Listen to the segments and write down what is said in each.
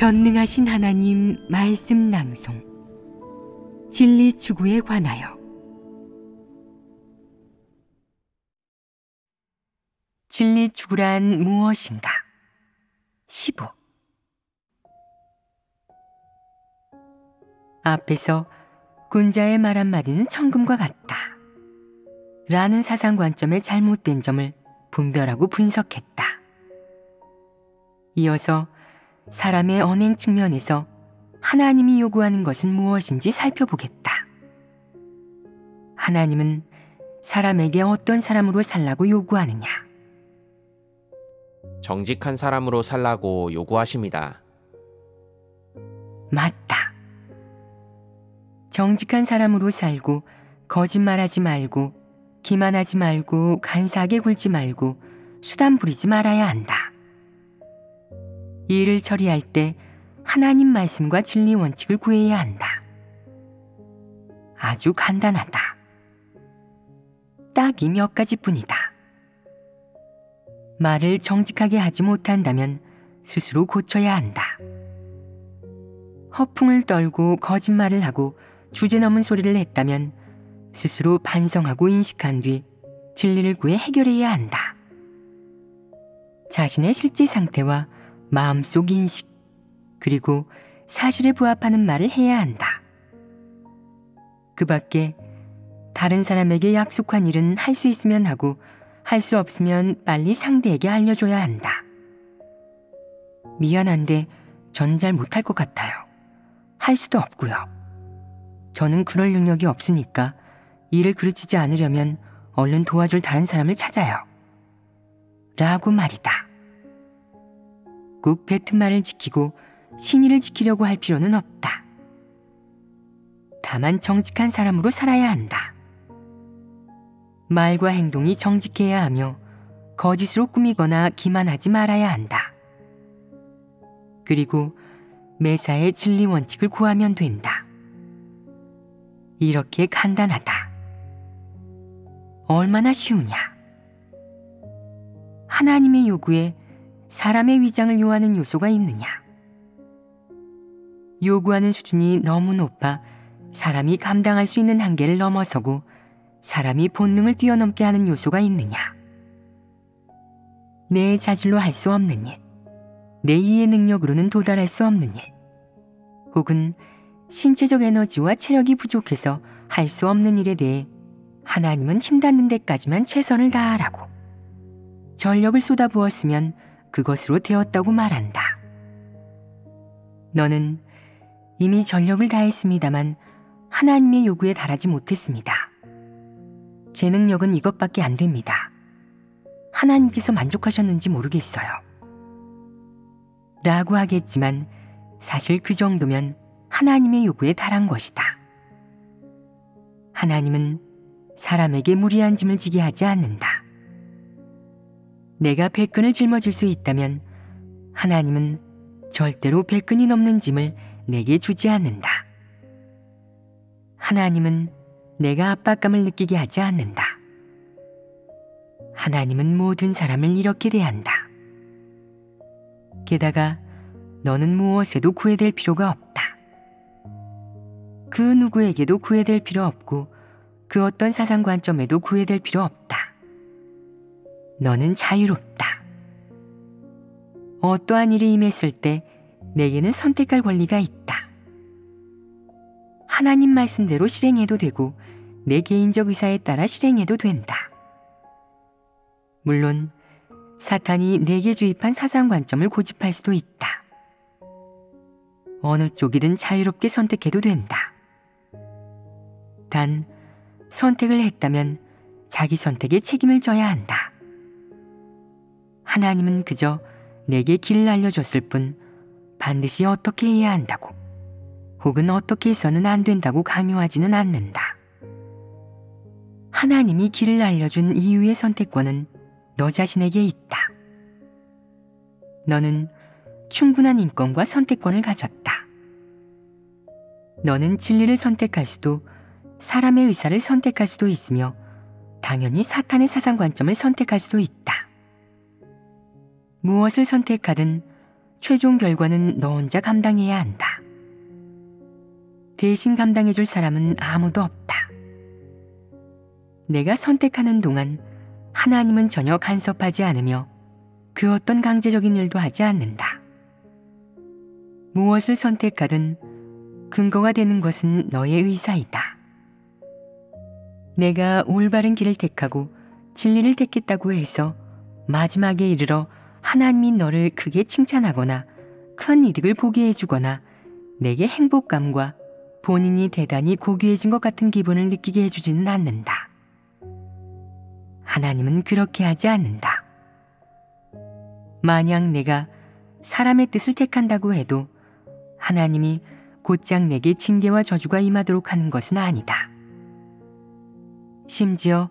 전능하신 하나님 말씀 낭송 진리 추구에 관하여 진리 추구란 무엇인가? 15 앞에서 군자의 말 한마디는 천금과 같다. 라는 사상 관점의 잘못된 점을 분별하고 분석했다. 이어서 사람의 언행 측면에서 하나님이 요구하는 것은 무엇인지 살펴보겠다. 하나님은 사람에게 어떤 사람으로 살라고 요구하느냐? 정직한 사람으로 살라고 요구하십니다. 맞다. 정직한 사람으로 살고 거짓말하지 말고 기만하지 말고 간사하게 굴지 말고 수단 부리지 말아야 한다. 일을 처리할 때 하나님 말씀과 진리 원칙을 구해야 한다. 아주 간단하다. 딱 이 몇 가지뿐이다. 말을 정직하게 하지 못한다면 스스로 고쳐야 한다. 허풍을 떨고 거짓말을 하고 주제 넘은 소리를 했다면 스스로 반성하고 인식한 뒤 진리를 구해 해결해야 한다. 자신의 실제 상태와 마음속 인식, 그리고 사실에 부합하는 말을 해야 한다. 그 밖에 다른 사람에게 약속한 일은 할 수 있으면 하고 할 수 없으면 빨리 상대에게 알려줘야 한다. 미안한데 전 잘 못할 것 같아요. 할 수도 없고요. 저는 그럴 능력이 없으니까 일을 그르치지 않으려면 얼른 도와줄 다른 사람을 찾아요. 라고 말이다. 꼭 뱉은 말을 지키고 신의를 지키려고 할 필요는 없다. 다만 정직한 사람으로 살아야 한다. 말과 행동이 정직해야 하며 거짓으로 꾸미거나 기만하지 말아야 한다. 그리고 매사에 진리 원칙을 구하면 된다. 이렇게 간단하다. 얼마나 쉬우냐? 하나님의 요구에 사람의 위장을 요하는 요소가 있느냐? 요구하는 수준이 너무 높아 사람이 감당할 수 있는 한계를 넘어서고 사람이 본능을 뛰어넘게 하는 요소가 있느냐? 내 자질로 할 수 없는 일, 내 이해 능력으로는 도달할 수 없는 일, 혹은 신체적 에너지와 체력이 부족해서 할 수 없는 일에 대해 하나님은 힘 닿는 데까지만 최선을 다하라고 전력을 쏟아부었으면 그것으로 되었다고 말한다. 너는 이미 전력을 다했습니다만 하나님의 요구에 달하지 못했습니다. 제 능력은 이것밖에 안 됩니다. 하나님께서 만족하셨는지 모르겠어요. 라고 하겠지만 사실 그 정도면 하나님의 요구에 달한 것이다. 하나님은 사람에게 무리한 짐을 지게 하지 않는다. 내가 백근을 짊어질 수 있다면 하나님은 절대로 백근이 넘는 짐을 내게 주지 않는다. 하나님은 내가 압박감을 느끼게 하지 않는다. 하나님은 모든 사람을 이렇게 대한다. 게다가 너는 무엇에도 구애될 필요가 없다. 그 누구에게도 구애될 필요 없고 그 어떤 사상 관점에도 구애될 필요 없다. 너는 자유롭다. 어떠한 일이 임했을 때 내게는 선택할 권리가 있다. 하나님 말씀대로 실행해도 되고 내 개인적 의사에 따라 실행해도 된다. 물론 사탄이 내게 주입한 사상 관점을 고집할 수도 있다. 어느 쪽이든 자유롭게 선택해도 된다. 단 선택을 했다면 자기 선택에 책임을 져야 한다. 하나님은 그저 내게 길을 알려줬을 뿐 반드시 어떻게 해야 한다고 혹은 어떻게 해서는 안 된다고 강요하지는 않는다. 하나님이 길을 알려준 이유의 선택권은 너 자신에게 있다. 너는 충분한 인권과 선택권을 가졌다. 너는 진리를 선택할 수도 사람의 의사를 선택할 수도 있으며 당연히 사탄의 사상 관점을 선택할 수도 있다. 무엇을 선택하든 최종 결과는 너 혼자 감당해야 한다. 대신 감당해줄 사람은 아무도 없다. 내가 선택하는 동안 하나님은 전혀 간섭하지 않으며 그 어떤 강제적인 일도 하지 않는다. 무엇을 선택하든 근거가 되는 것은 너의 의사이다. 내가 올바른 길을 택하고 진리를 택했다고 해서 마지막에 이르러 하나님이 너를 크게 칭찬하거나 큰 이득을 보게 해주거나 내게 행복감과 본인이 대단히 고귀해진 것 같은 기분을 느끼게 해주지는 않는다. 하나님은 그렇게 하지 않는다. 만약 내가 사람의 뜻을 택한다고 해도 하나님이 곧장 내게 징계와 저주가 임하도록 하는 것은 아니다. 심지어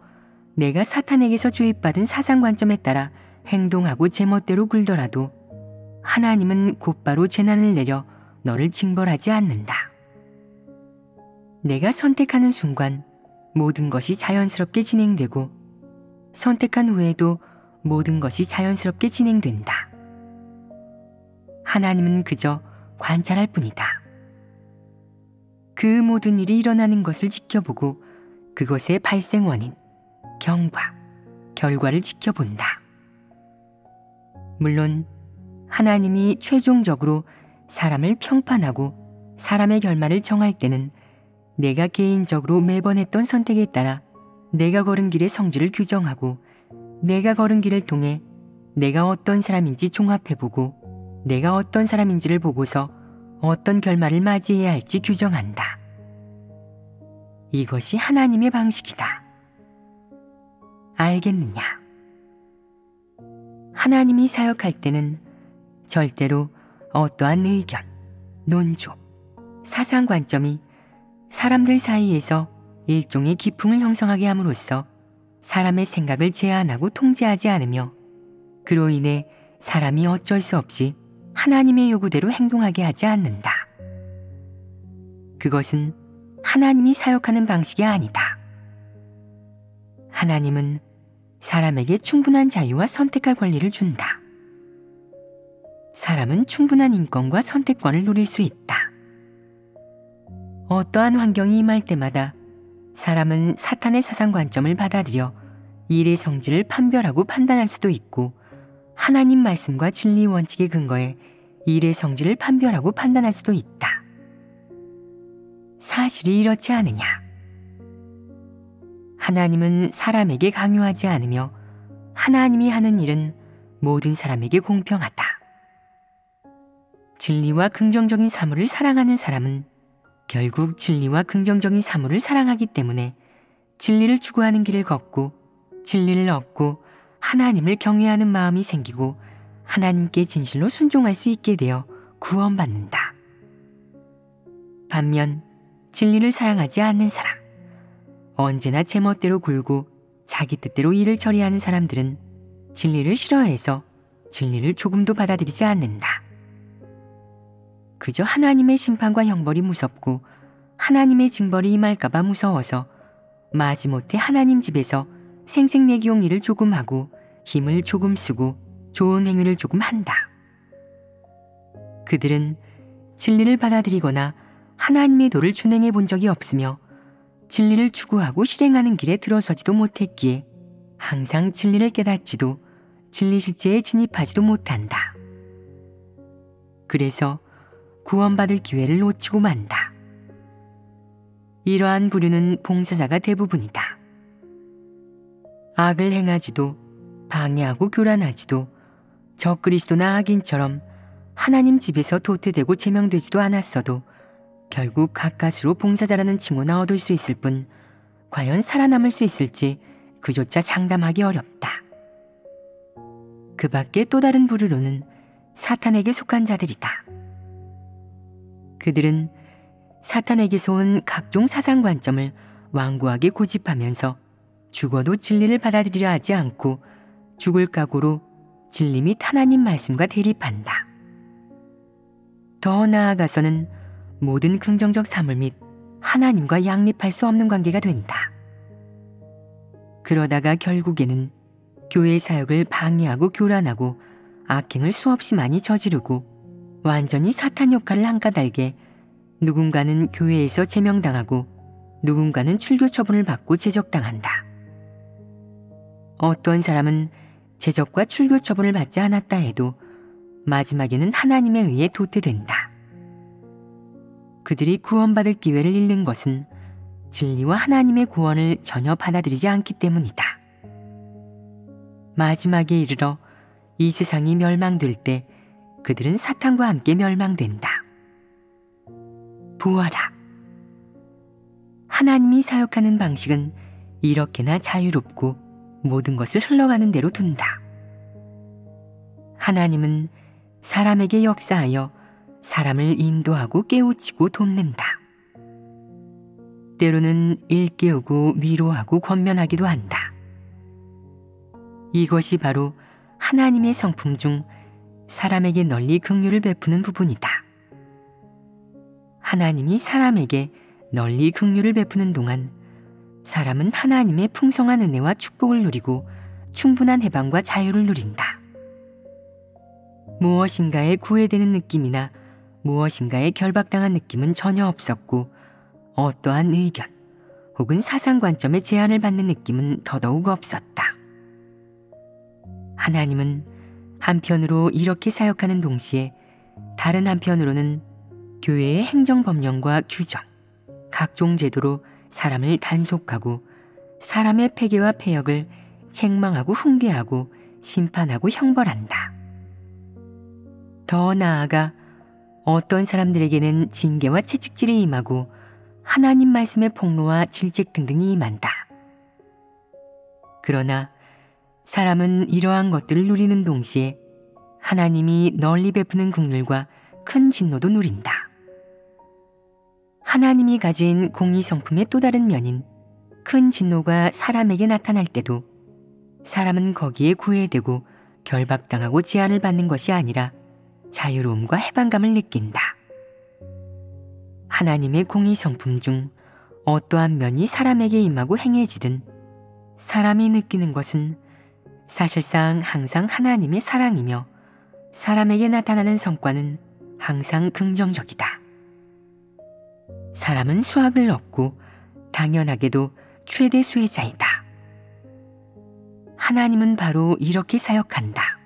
내가 사탄에게서 주입받은 사상 관점에 따라 행동하고 제멋대로 굴더라도 하나님은 곧바로 재난을 내려 너를 징벌하지 않는다. 내가 선택하는 순간 모든 것이 자연스럽게 진행되고 선택한 후에도 모든 것이 자연스럽게 진행된다. 하나님은 그저 관찰할 뿐이다. 그 모든 일이 일어나는 것을 지켜보고 그것의 발생 원인, 경과, 결과를 지켜본다. 물론 하나님이 최종적으로 사람을 평판하고 사람의 결말을 정할 때는 내가 개인적으로 매번 했던 선택에 따라 내가 걸은 길의 성질을 규정하고 내가 걸은 길을 통해 내가 어떤 사람인지 종합해보고 내가 어떤 사람인지를 보고서 어떤 결말을 맞이해야 할지 규정한다. 이것이 하나님의 방식이다. 알겠느냐? 하나님이 사역할 때는 절대로 어떠한 의견, 논조, 사상 관점이 사람들 사이에서 일종의 기풍을 형성하게 함으로써 사람의 생각을 제한하고 통제하지 않으며 그로 인해 사람이 어쩔 수 없이 하나님의 요구대로 행동하게 하지 않는다. 그것은 하나님이 사역하는 방식이 아니다. 하나님은 사람에게 충분한 자유와 선택할 권리를 준다. 사람은 충분한 인권과 선택권을 누릴 수 있다. 어떠한 환경이 임할 때마다 사람은 사탄의 사상 관점을 받아들여 일의 성질을 판별하고 판단할 수도 있고 하나님 말씀과 진리 원칙에 근거해 일의 성질을 판별하고 판단할 수도 있다. 사실이 이렇지 않으냐? 하나님은 사람에게 강요하지 않으며 하나님이 하는 일은 모든 사람에게 공평하다. 진리와 긍정적인 사물을 사랑하는 사람은 결국 진리와 긍정적인 사물을 사랑하기 때문에 진리를 추구하는 길을 걷고 진리를 얻고 하나님을 경외하는 마음이 생기고 하나님께 진실로 순종할 수 있게 되어 구원받는다. 반면 진리를 사랑하지 않는 사람, 언제나 제멋대로 굴고 자기 뜻대로 일을 처리하는 사람들은 진리를 싫어해서 진리를 조금도 받아들이지 않는다. 그저 하나님의 심판과 형벌이 무섭고 하나님의 징벌이 임할까봐 무서워서 마지못해 하나님 집에서 생색내기용 일을 조금 하고 힘을 조금 쓰고 좋은 행위를 조금 한다. 그들은 진리를 받아들이거나 하나님의 도를 준행해 본 적이 없으며 진리를 추구하고 실행하는 길에 들어서지도 못했기에 항상 진리를 깨닫지도 진리 실제에 진입하지도 못한다. 그래서 구원받을 기회를 놓치고 만다. 이러한 부류는 봉사자가 대부분이다. 악을 행하지도 방해하고 교란하지도 적그리스도나 악인처럼 하나님 집에서 도태되고 제명되지도 않았어도 결국 가까스로 봉사자라는 칭호나 얻을 수 있을 뿐 과연 살아남을 수 있을지 그조차 장담하기 어렵다. 그 밖에 또 다른 부류로는 사탄에게 속한 자들이다. 그들은 사탄에게서 온 각종 사상 관점을 완고하게 고집하면서 죽어도 진리를 받아들이려 하지 않고 죽을 각오로 진리 및 하나님 말씀과 대립한다. 더 나아가서는 모든 긍정적 사물 및 하나님과 양립할 수 없는 관계가 된다. 그러다가 결국에는 교회 사역을 방해하고 교란하고 악행을 수없이 많이 저지르고 완전히 사탄 역할을 한 까닭에 누군가는 교회에서 제명당하고 누군가는 출교 처분을 받고 제적당한다. 어떤 사람은 제적과 출교 처분을 받지 않았다 해도 마지막에는 하나님에 의해 도태된다. 그들이 구원받을 기회를 잃는 것은 진리와 하나님의 구원을 전혀 받아들이지 않기 때문이다. 마지막에 이르러 이 세상이 멸망될 때 그들은 사탄과 함께 멸망된다. 보아라. 하나님이 사역하는 방식은 이렇게나 자유롭고 모든 것을 흘러가는 대로 둔다. 하나님은 사람에게 역사하여 사람을 인도하고 깨우치고 돕는다. 때로는 일깨우고 위로하고 권면하기도 한다. 이것이 바로 하나님의 성품 중 사람에게 널리 긍휼을 베푸는 부분이다. 하나님이 사람에게 널리 긍휼을 베푸는 동안 사람은 하나님의 풍성한 은혜와 축복을 누리고 충분한 해방과 자유를 누린다. 무엇인가에 구애되는 느낌이나 무엇인가에 결박당한 느낌은 전혀 없었고 어떠한 의견 혹은 사상 관점의 제한을 받는 느낌은 더더욱 없었다. 하나님은 한편으로 이렇게 사역하는 동시에 다른 한편으로는 교회의 행정법령과 규정, 각종 제도로 사람을 단속하고 사람의 폐괴와 폐역을 책망하고 훈계하고 심판하고 형벌한다. 더 나아가 어떤 사람들에게는 징계와 채찍질이 임하고 하나님 말씀의 폭로와 질책 등등이 임한다. 그러나 사람은 이러한 것들을 누리는 동시에 하나님이 널리 베푸는 국률과 큰 진노도 누린다. 하나님이 가진 공의 성품의 또 다른 면인 큰 진노가 사람에게 나타날 때도 사람은 거기에 구애되고 결박당하고 제한을 받는 것이 아니라 자유로움과 해방감을 느낀다. 하나님의 공의 성품 중 어떠한 면이 사람에게 임하고 행해지든 사람이 느끼는 것은 사실상 항상 하나님의 사랑이며 사람에게 나타나는 성과는 항상 긍정적이다. 사람은 수학을 얻고 당연하게도 최대 수혜자이다. 하나님은 바로 이렇게 사역한다.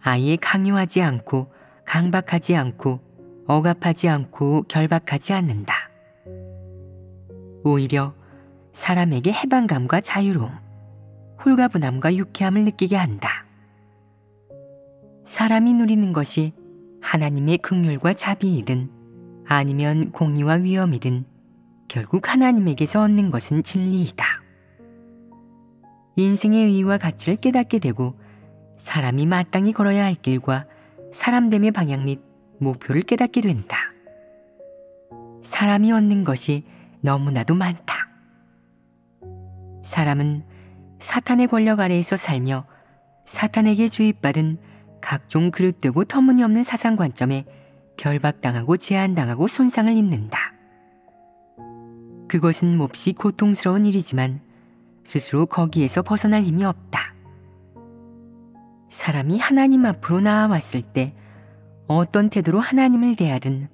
아예 강요하지 않고 강박하지 않고 억압하지 않고 결박하지 않는다. 오히려 사람에게 해방감과 자유로움, 홀가분함과 유쾌함을 느끼게 한다. 사람이 누리는 것이 하나님의 극률과 자비이든 아니면 공의와 위험이든 결국 하나님에게서 얻는 것은 진리이다. 인생의 의의와 가치를 깨닫게 되고 사람이 마땅히 걸어야 할 길과 사람됨의 방향 및 목표를 깨닫게 된다. 사람이 얻는 것이 너무나도 많다. 사람은 사탄의 권력 아래에서 살며 사탄에게 주입받은 각종 그릇되고 터무니없는 사상 관점에 결박당하고 제한당하고 손상을 입는다. 그것은 몹시 고통스러운 일이지만 스스로 거기에서 벗어날 힘이 없다. 사람이 하나님 앞으로 나아왔을 때 어떤 태도로 하나님을 대하든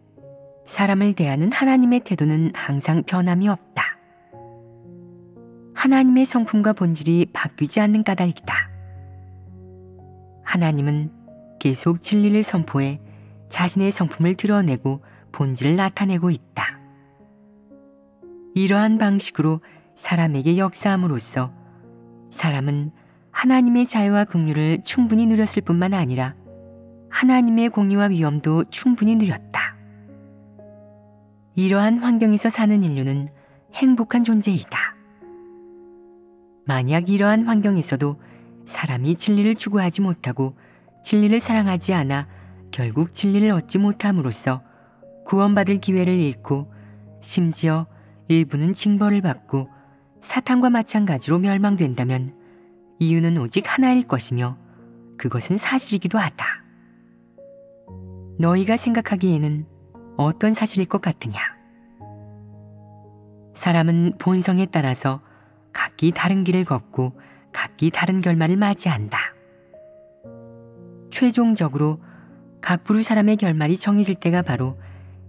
사람을 대하는 하나님의 태도는 항상 변함이 없다. 하나님의 성품과 본질이 바뀌지 않는 까닭이다. 하나님은 계속 진리를 선포해 자신의 성품을 드러내고 본질을 나타내고 있다. 이러한 방식으로 사람에게 역사함으로써 사람은 하나님의 자유와 긍휼을 충분히 누렸을 뿐만 아니라 하나님의 공의와 위엄도 충분히 누렸다. 이러한 환경에서 사는 인류는 행복한 존재이다. 만약 이러한 환경에서도 사람이 진리를 추구하지 못하고 진리를 사랑하지 않아 결국 진리를 얻지 못함으로써 구원받을 기회를 잃고 심지어 일부는 징벌을 받고 사탄과 마찬가지로 멸망된다면 이유는 오직 하나일 것이며 그것은 사실이기도 하다. 너희가 생각하기에는 어떤 사실일 것 같으냐? 사람은 본성에 따라서 각기 다른 길을 걷고 각기 다른 결말을 맞이한다. 최종적으로 각 부류 사람의 결말이 정해질 때가 바로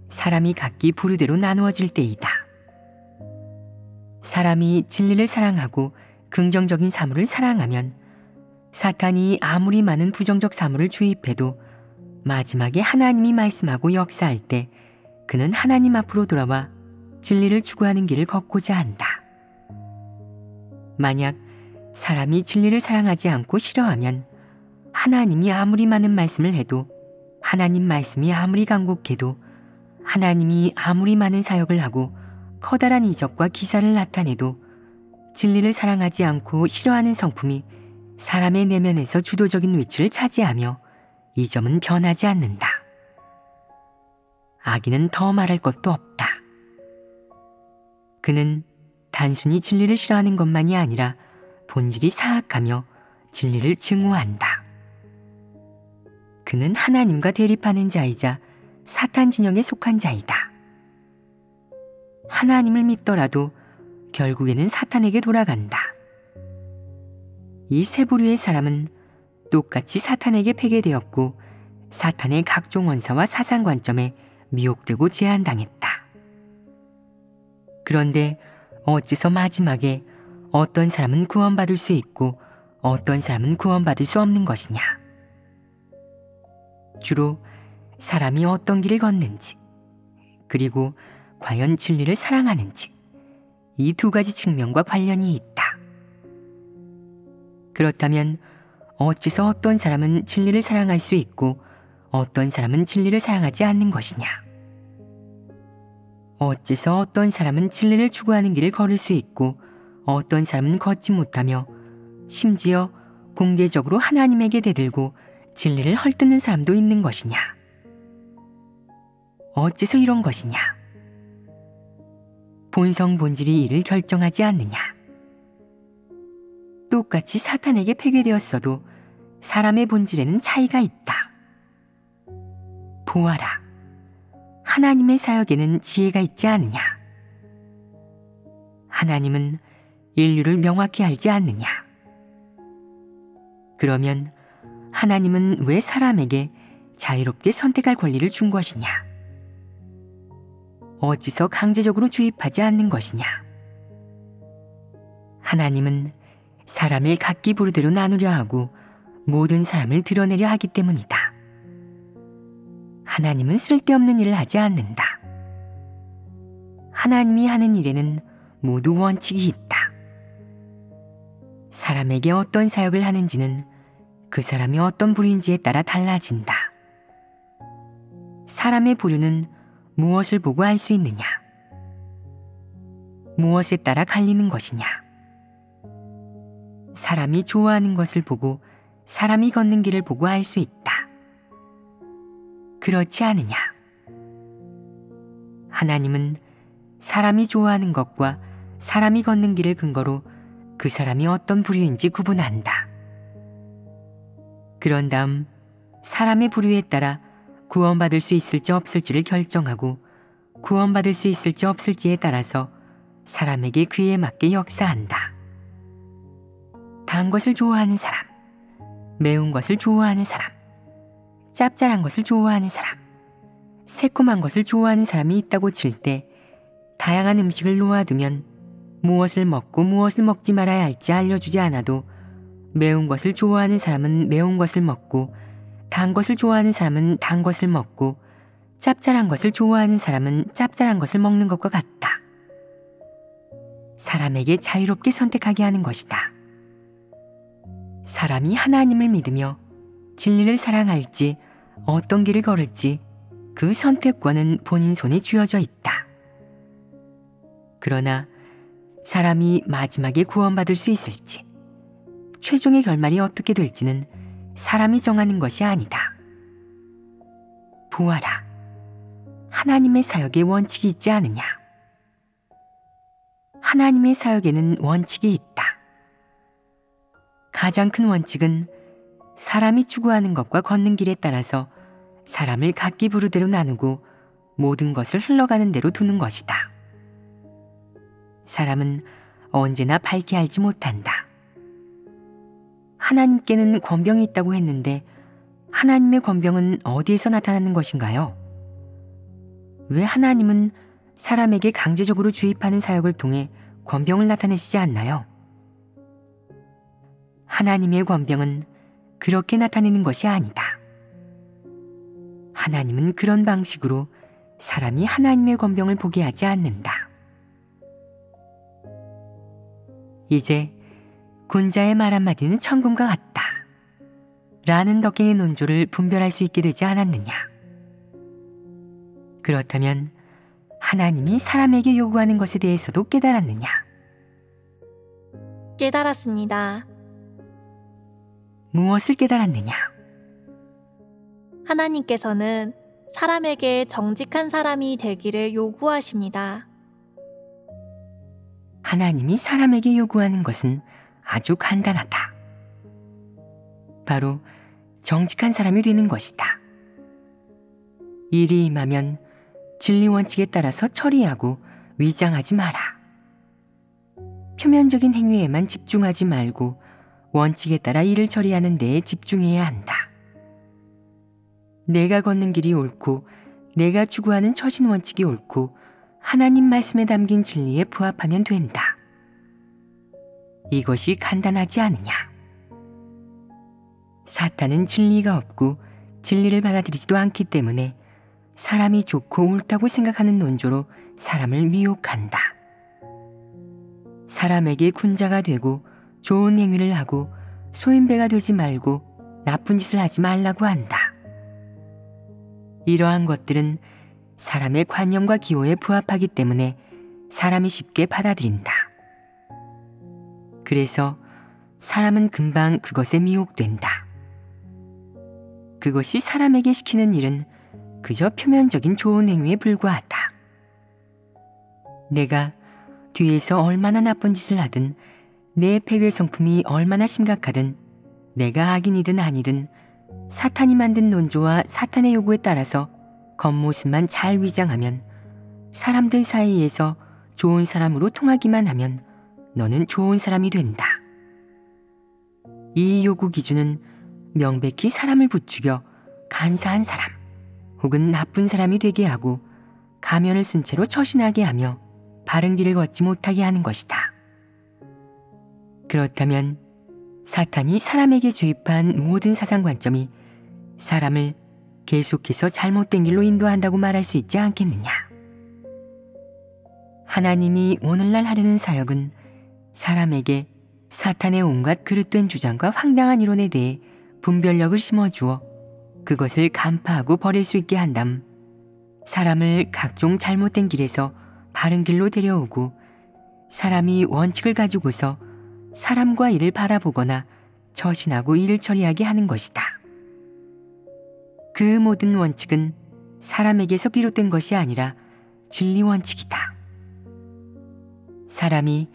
사람이 각기 부류대로 나누어질 때이다. 사람이 진리를 사랑하고 긍정적인 사물을 사랑하면 사탄이 아무리 많은 부정적 사물을 주입해도 마지막에 하나님이 말씀하고 역사할 때 그는 하나님 앞으로 돌아와 진리를 추구하는 길을 걷고자 한다. 만약 사람이 진리를 사랑하지 않고 싫어하면 하나님이 아무리 많은 말씀을 해도 하나님 말씀이 아무리 간곡해도 하나님이 아무리 많은 사역을 하고 커다란 이적과 기사를 나타내도 진리를 사랑하지 않고 싫어하는 성품이 사람의 내면에서 주도적인 위치를 차지하며 이 점은 변하지 않는다. 아기는 더 말할 것도 없다. 그는 단순히 진리를 싫어하는 것만이 아니라 본질이 사악하며 진리를 증오한다. 그는 하나님과 대립하는 자이자 사탄 진영에 속한 자이다. 하나님을 믿더라도 결국에는 사탄에게 돌아간다. 이 세 부류의 사람은 똑같이 사탄에게 폐괴되었고 사탄의 각종 원사와 사상 관점에 미혹되고 제한당했다. 그런데 어째서 마지막에 어떤 사람은 구원받을 수 있고 어떤 사람은 구원받을 수 없는 것이냐? 주로 사람이 어떤 길을 걷는지, 그리고 과연 진리를 사랑하는지, 이 두 가지 측면과 관련이 있다. 그렇다면 어째서 어떤 사람은 진리를 사랑할 수 있고 어떤 사람은 진리를 사랑하지 않는 것이냐? 어째서 어떤 사람은 진리를 추구하는 길을 걸을 수 있고 어떤 사람은 걷지 못하며 심지어 공개적으로 하나님에게 대들고 진리를 헐뜯는 사람도 있는 것이냐? 어째서 이런 것이냐? 본성 본질이 이를 결정하지 않느냐? 똑같이 사탄에게 폐괴되었어도 사람의 본질에는 차이가 있다. 보아라. 하나님의 사역에는 지혜가 있지 않느냐? 하나님은 인류를 명확히 알지 않느냐? 그러면 하나님은 왜 사람에게 자유롭게 선택할 권리를 준 것이냐? 어찌서 강제적으로 주입하지 않는 것이냐? 하나님은 사람을 각기 부르대로 나누려 하고 모든 사람을 드러내려 하기 때문이다. 하나님은 쓸데없는 일을 하지 않는다. 하나님이 하는 일에는 모두 원칙이 있다. 사람에게 어떤 사역을 하는지는 그 사람이 어떤 부류인지에 따라 달라진다. 사람의 부류는 무엇을 보고 알 수 있느냐? 무엇에 따라 갈리는 것이냐? 사람이 좋아하는 것을 보고 사람이 걷는 길을 보고 알 수 있다. 그렇지 않으냐? 하나님은 사람이 좋아하는 것과 사람이 걷는 길을 근거로 그 사람이 어떤 부류인지 구분한다. 그런 다음 사람의 부류에 따라 구원받을 수 있을지 없을지를 결정하고 구원받을 수 있을지 없을지에 따라서 사람에게 그에 맞게 역사한다. 단 것을 좋아하는 사람, 매운 것을 좋아하는 사람, 짭짤한 것을 좋아하는 사람, 새콤한 것을 좋아하는 사람이 있다고 칠 때 다양한 음식을 놓아두면 무엇을 먹고 무엇을 먹지 말아야 할지 알려주지 않아도 매운 것을 좋아하는 사람은 매운 것을 먹고 단 것을 좋아하는 사람은 단 것을 먹고 짭짤한 것을 좋아하는 사람은 짭짤한 것을 먹는 것과 같다. 사람에게 자유롭게 선택하게 하는 것이다. 사람이 하나님을 믿으며 진리를 사랑할지 어떤 길을 걸을지 그 선택권은 본인 손에 쥐어져 있다. 그러나 사람이 마지막에 구원받을 수 있을지, 최종의 결말이 어떻게 될지는 사람이 정하는 것이 아니다. 보아라. 하나님의 사역에 원칙이 있지 않느냐? 하나님의 사역에는 원칙이 있다. 가장 큰 원칙은 사람이 추구하는 것과 걷는 길에 따라서 사람을 각기 부르대로 나누고 모든 것을 흘러가는 대로 두는 것이다. 사람은 언제나 밝게 알지 못한다. 하나님께는 권병이 있다고 했는데 하나님의 권병은 어디에서 나타나는 것인가요? 왜 하나님은 사람에게 강제적으로 주입하는 사역을 통해 권병을 나타내시지 않나요? 하나님의 권병은 그렇게 나타내는 것이 아니다. 하나님은 그런 방식으로 사람이 하나님의 권병을 보게 하지 않는다. 이제 군자의 말 한마디는 천금과 같다. 라는 덕경의 논조를 분별할 수 있게 되지 않았느냐. 그렇다면 하나님이 사람에게 요구하는 것에 대해서도 깨달았느냐? 깨달았습니다. 무엇을 깨달았느냐? 하나님께서는 사람에게 정직한 사람이 되기를 요구하십니다. 하나님이 사람에게 요구하는 것은 아주 간단하다. 바로 정직한 사람이 되는 것이다. 일이 임하면 진리 원칙에 따라서 처리하고 위장하지 마라. 표면적인 행위에만 집중하지 말고 원칙에 따라 일을 처리하는 데에 집중해야 한다. 내가 걷는 길이 옳고 내가 추구하는 처신 원칙이 옳고 하나님 말씀에 담긴 진리에 부합하면 된다. 이것이 간단하지 않으냐? 사탄은 진리가 없고 진리를 받아들이지도 않기 때문에 사람이 좋고 옳다고 생각하는 논조로 사람을 미혹한다. 사람에게 군자가 되고 좋은 행위를 하고 소인배가 되지 말고 나쁜 짓을 하지 말라고 한다. 이러한 것들은 사람의 관념과 기호에 부합하기 때문에 사람이 쉽게 받아들인다. 그래서 사람은 금방 그것에 미혹된다. 그것이 사람에게 시키는 일은 그저 표면적인 좋은 행위에 불과하다. 내가 뒤에서 얼마나 나쁜 짓을 하든 내 폐괴 성품이 얼마나 심각하든 내가 악인이든 아니든 사탄이 만든 논조와 사탄의 요구에 따라서 겉모습만 잘 위장하면 사람들 사이에서 좋은 사람으로 통하기만 하면 너는 좋은 사람이 된다. 이 요구 기준은 명백히 사람을 부추겨 간사한 사람, 혹은 나쁜 사람이 되게 하고 가면을 쓴 채로 처신하게 하며 바른 길을 걷지 못하게 하는 것이다. 그렇다면 사탄이 사람에게 주입한 모든 사상 관점이 사람을 계속해서 잘못된 길로 인도한다고 말할 수 있지 않겠느냐? 하나님이 오늘날 하려는 사역은 사람에게 사탄의 온갖 그릇된 주장과 황당한 이론에 대해 분별력을 심어주어 그것을 간파하고 버릴 수 있게 한담. 사람을 각종 잘못된 길에서 바른 길로 데려오고 사람이 원칙을 가지고서 사람과 일을 바라보거나 처신하고 일을 처리하게 하는 것이다. 그 모든 원칙은 사람에게서 비롯된 것이 아니라 진리 원칙이다. 사람이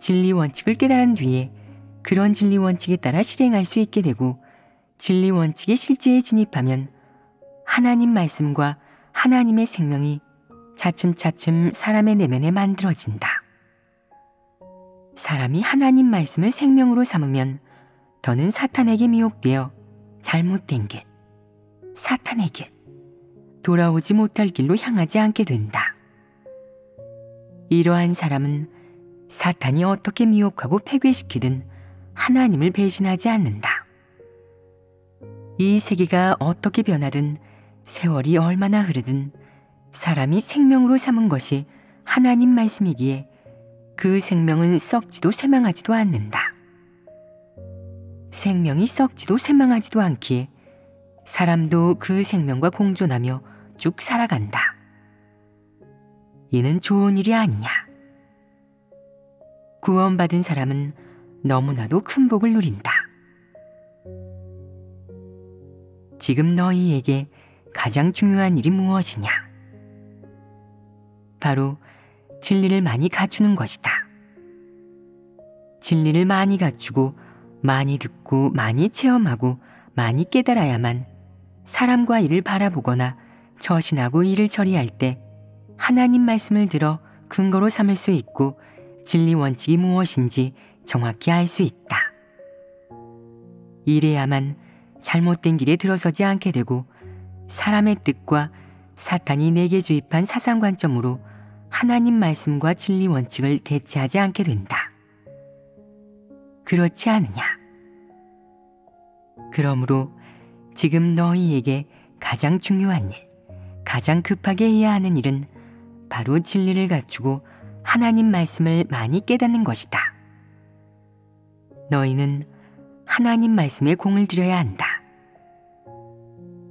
진리 원칙을 깨달은 뒤에 그런 진리 원칙에 따라 실행할 수 있게 되고 진리 원칙의 실제에 진입하면 하나님 말씀과 하나님의 생명이 차츰차츰 사람의 내면에 만들어진다. 사람이 하나님 말씀을 생명으로 삼으면 더는 사탄에게 미혹되어 잘못된 길, 사탄의 길, 돌아오지 못할 길로 향하지 않게 된다. 이러한 사람은 사탄이 어떻게 미혹하고 폐괴시키든 하나님을 배신하지 않는다. 이 세계가 어떻게 변하든 세월이 얼마나 흐르든 사람이 생명으로 삼은 것이 하나님 말씀이기에 그 생명은 썩지도 쇠망하지도 않는다. 생명이 썩지도 쇠망하지도 않기에 사람도 그 생명과 공존하며 쭉 살아간다. 이는 좋은 일이 아니냐. 구원받은 사람은 너무나도 큰 복을 누린다. 지금 너희에게 가장 중요한 일이 무엇이냐? 바로 진리를 많이 갖추는 것이다. 진리를 많이 갖추고 많이 듣고 많이 체험하고 많이 깨달아야만 사람과 일을 바라보거나 처신하고 일을 처리할 때 하나님 말씀을 들어 근거로 삼을 수 있고 진리 원칙이 무엇인지 정확히 알 수 있다. 이래야만 잘못된 길에 들어서지 않게 되고 사람의 뜻과 사탄이 내게 주입한 사상 관점으로 하나님 말씀과 진리 원칙을 대체하지 않게 된다. 그렇지 않느냐? 그러므로 지금 너희에게 가장 중요한 일, 가장 급하게 해야 하는 일은 바로 진리를 갖추고 하나님 말씀을 많이 깨닫는 것이다. 너희는 하나님 말씀에 공을 들여야 한다.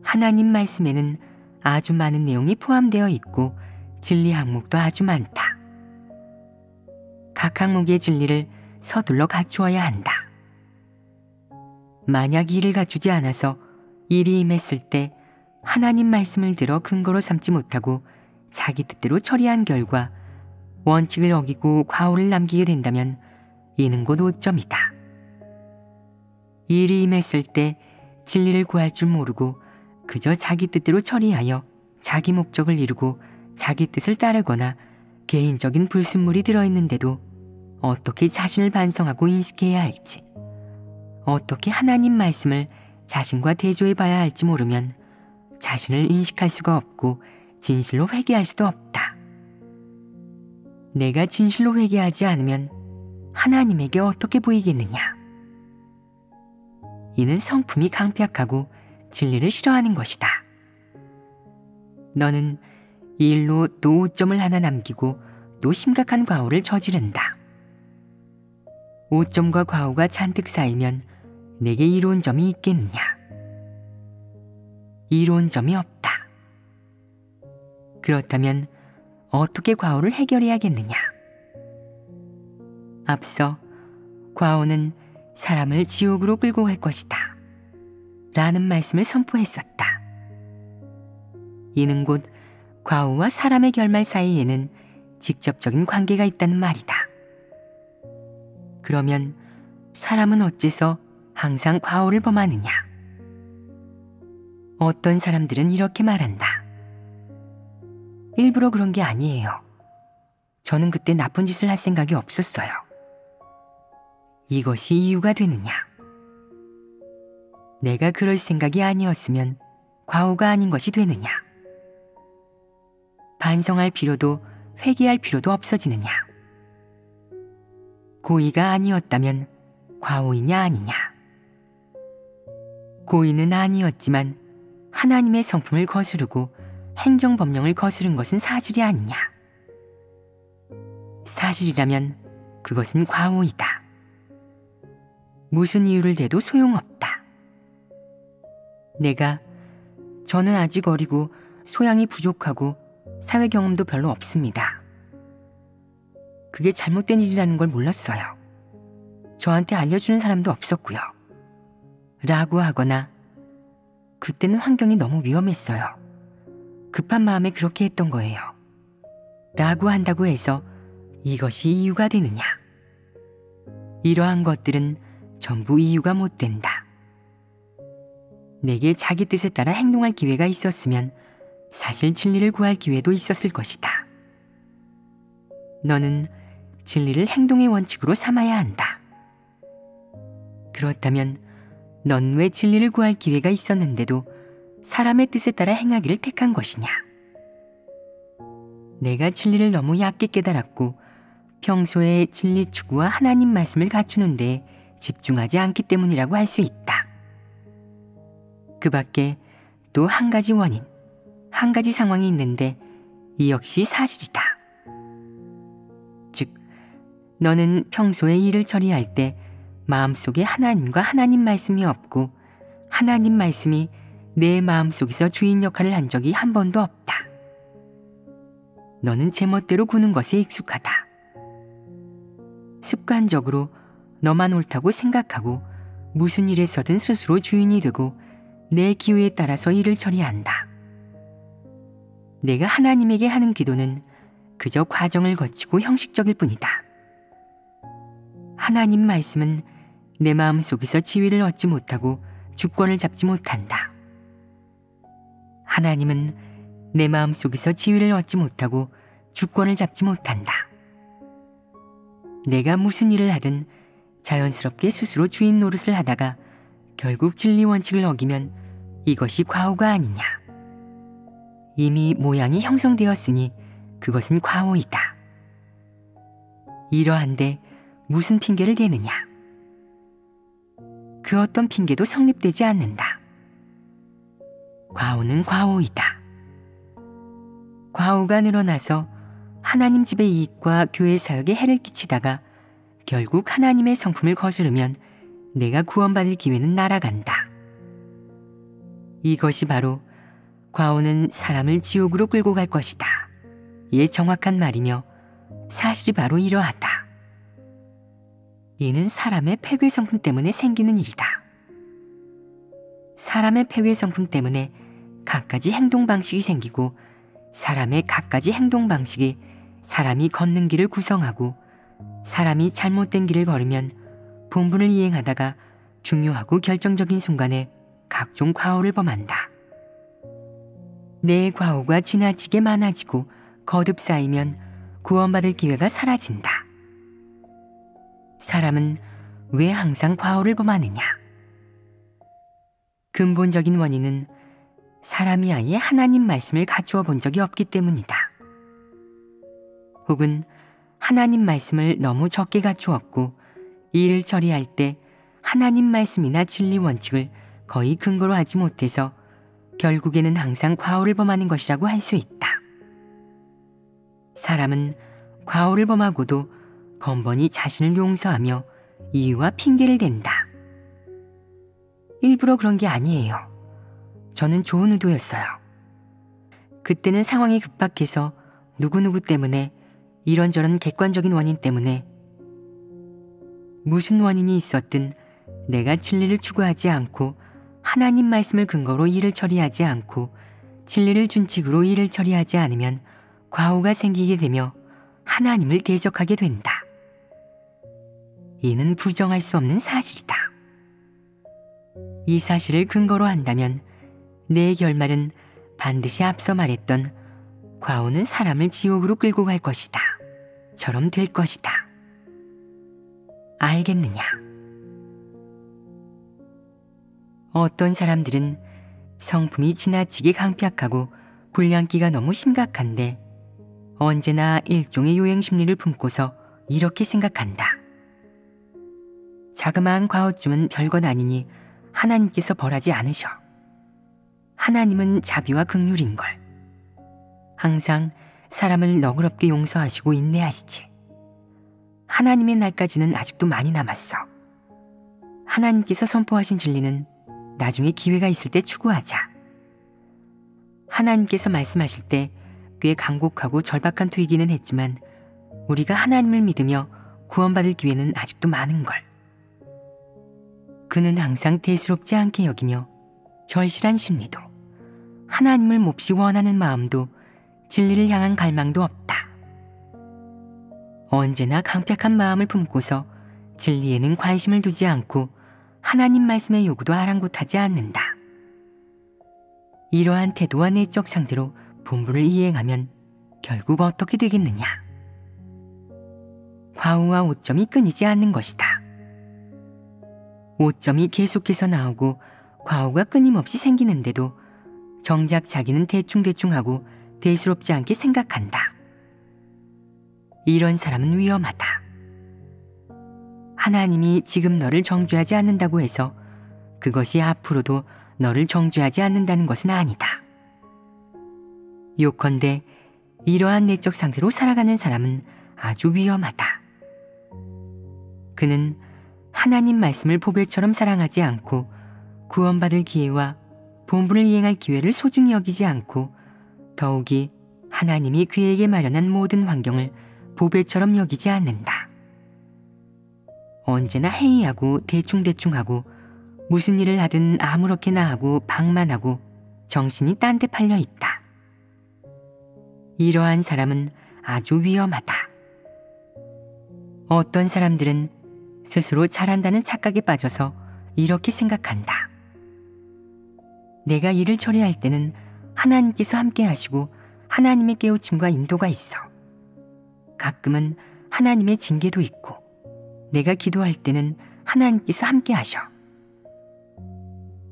하나님 말씀에는 아주 많은 내용이 포함되어 있고 진리 항목도 아주 많다. 각 항목의 진리를 서둘러 갖추어야 한다. 만약 이를 갖추지 않아서 일이 임했을 때 하나님 말씀을 들어 근거로 삼지 못하고 자기 뜻대로 처리한 결과 원칙을 어기고 과오를 남기게 된다면 이는 곧 오점이다. 일이 임했을 때 진리를 구할 줄 모르고 그저 자기 뜻대로 처리하여 자기 목적을 이루고 자기 뜻을 따르거나 개인적인 불순물이 들어있는데도 어떻게 자신을 반성하고 인식해야 할지, 어떻게 하나님 말씀을 자신과 대조해 봐야 할지 모르면 자신을 인식할 수가 없고 진실로 회개할 수도 없다. 내가 진실로 회개하지 않으면 하나님에게 어떻게 보이겠느냐? 이는 성품이 강팍하고 진리를 싫어하는 것이다. 너는 이 일로 또 오점을 하나 남기고 또 심각한 과오를 저지른다. 오점과 과오가 잔뜩 쌓이면 내게 이로운 점이 있겠느냐? 이로운 점이 없다. 그렇다면 어떻게 과오를 해결해야겠느냐? 앞서 과오는 사람을 지옥으로 끌고 갈 것이다. 라는 말씀을 선포했었다. 이는 곧 과오와 사람의 결말 사이에는 직접적인 관계가 있다는 말이다. 그러면 사람은 어째서 항상 과오를 범하느냐? 어떤 사람들은 이렇게 말한다. 일부러 그런 게 아니에요. 저는 그때 나쁜 짓을 할 생각이 없었어요. 이것이 이유가 되느냐? 내가 그럴 생각이 아니었으면 과오가 아닌 것이 되느냐? 반성할 필요도 회개할 필요도 없어지느냐? 고의가 아니었다면 과오이냐 아니냐? 고의는 아니었지만 하나님의 성품을 거스르고 행정법령을 거스른 것은 사실이 아니냐? 사실이라면 그것은 과오이다. 무슨 이유를 대도 소용없다. 내가 저는 아직 어리고 소양이 부족하고 사회 경험도 별로 없습니다. 그게 잘못된 일이라는 걸 몰랐어요. 저한테 알려주는 사람도 없었고요. 라고 하거나 그때는 환경이 너무 위험했어요. 급한 마음에 그렇게 했던 거예요. 라고 한다고 해서 이것이 이유가 되느냐? 이러한 것들은 전부 이유가 못 된다. 내게 자기 뜻에 따라 행동할 기회가 있었으면 사실 진리를 구할 기회도 있었을 것이다. 너는 진리를 행동의 원칙으로 삼아야 한다. 그렇다면 넌 왜 진리를 구할 기회가 있었는데도 사람의 뜻에 따라 행하기를 택한 것이냐? 내가 진리를 너무 얕게 깨달았고 평소에 진리 추구와 하나님 말씀을 갖추는데 집중하지 않기 때문이라고 할 수 있다. 그 밖에 또 한 가지 원인, 한 가지 상황이 있는데 이 역시 사실이다. 즉, 너는 평소에 일을 처리할 때 마음속에 하나님과 하나님 말씀이 없고 하나님 말씀이 내 마음속에서 주인 역할을 한 적이 한 번도 없다. 너는 제멋대로 구는 것에 익숙하다. 습관적으로 너만 옳다고 생각하고 무슨 일에서든 스스로 주인이 되고 내 기호에 따라서 일을 처리한다. 내가 하나님에게 하는 기도는 그저 과정을 거치고 형식적일 뿐이다. 하나님 말씀은 내 마음 속에서 지위를 얻지 못하고 주권을 잡지 못한다. 하나님은 내 마음 속에서 지위를 얻지 못하고 주권을 잡지 못한다. 내가 무슨 일을 하든 자연스럽게 스스로 주인 노릇을 하다가 결국 진리 원칙을 어기면 이것이 과오가 아니냐. 이미 모양이 형성되었으니 그것은 과오이다. 이러한데 무슨 핑계를 대느냐? 그 어떤 핑계도 성립되지 않는다. 과오는 과오이다. 과오가 늘어나서 하나님 집의 이익과 교회 사역에 해를 끼치다가 결국 하나님의 성품을 거스르면 내가 구원받을 기회는 날아간다. 이것이 바로 과오는 사람을 지옥으로 끌고 갈 것이다. 이에 정확한 말이며 사실이 바로 이러하다. 이는 사람의 폐괴 성품 때문에 생기는 일이다. 사람의 폐괴 성품 때문에 갖가지 행동 방식이 생기고 사람의 갖가지 행동 방식이 사람이 걷는 길을 구성하고 사람이 잘못된 길을 걸으면 본분을 이행하다가 중요하고 결정적인 순간에 각종 과오를 범한다. 내 과오가 지나치게 많아지고 거듭 쌓이면 구원받을 기회가 사라진다. 사람은 왜 항상 과오를 범하느냐? 근본적인 원인은 사람이 아예 하나님 말씀을 갖추어 본 적이 없기 때문이다. 혹은 하나님 말씀을 너무 적게 갖추었고 일을 처리할 때 하나님 말씀이나 진리 원칙을 거의 근거로 하지 못해서 결국에는 항상 과오를 범하는 것이라고 할 수 있다. 사람은 과오를 범하고도 번번이 자신을 용서하며 이유와 핑계를 댄다. 일부러 그런 게 아니에요. 저는 좋은 의도였어요. 그때는 상황이 급박해서 누구누구 때문에 이런저런 객관적인 원인 때문에 무슨 원인이 있었든 내가 진리를 추구하지 않고 하나님 말씀을 근거로 일을 처리하지 않고 진리를 준칙으로 일을 처리하지 않으면 과오가 생기게 되며 하나님을 대적하게 된다. 이는 부정할 수 없는 사실이다. 이 사실을 근거로 한다면 내 결말은 반드시 앞서 말했던 과오는 사람을 지옥으로 끌고 갈 것이다. 처럼 될 것이다. 알겠느냐? 어떤 사람들은 성품이 지나치게 강팍하고 불량기가 너무 심각한데 언제나 일종의 요행 심리를 품고서 이렇게 생각한다. 자그마한 과오쯤은 별것 아니니 하나님께서 벌하지 않으셔. 하나님은 자비와 극률인걸. 항상 사람을 너그럽게 용서하시고 인내하시지. 하나님의 날까지는 아직도 많이 남았어. 하나님께서 선포하신 진리는 나중에 기회가 있을 때 추구하자. 하나님께서 말씀하실 때 꽤 간곡하고 절박한 투이기는 했지만 우리가 하나님을 믿으며 구원받을 기회는 아직도 많은 걸. 그는 항상 대수롭지 않게 여기며 절실한 심리도 하나님을 몹시 원하는 마음도 진리를 향한 갈망도 없다. 언제나 강팍한 마음을 품고서 진리에는 관심을 두지 않고 하나님 말씀의 요구도 아랑곳하지 않는다. 이러한 태도와 내적 상태로 본부를 이행하면 결국 어떻게 되겠느냐? 과우와 오점이 끊이지 않는 것이다. 오점이 계속해서 나오고 과오가 끊임없이 생기는데도 정작 자기는 대충대충 하고 대수롭지 않게 생각한다. 이런 사람은 위험하다. 하나님이 지금 너를 정죄하지 않는다고 해서 그것이 앞으로도 너를 정죄하지 않는다는 것은 아니다. 요컨대 이러한 내적 상태로 살아가는 사람은 아주 위험하다. 그는 하나님 말씀을 보배처럼 사랑하지 않고 구원받을 기회와 본분을 이행할 기회를 소중히 여기지 않고 더욱이 하나님이 그에게 마련한 모든 환경을 보배처럼 여기지 않는다. 언제나 해이하고 대충대충하고 무슨 일을 하든 아무렇게나 하고 방만하고 정신이 딴 데 팔려 있다. 이러한 사람은 아주 위험하다. 어떤 사람들은 스스로 잘한다는 착각에 빠져서 이렇게 생각한다. 내가 일을 처리할 때는 하나님께서 함께 하시고 하나님의 깨우침과 인도가 있어. 가끔은 하나님의 징계도 있고 내가 기도할 때는 하나님께서 함께 하셔.